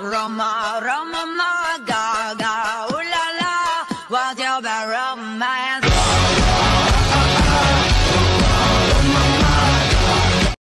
Roma, Roma, Gaga, ga, ga, ooh la la, what's your bad romance?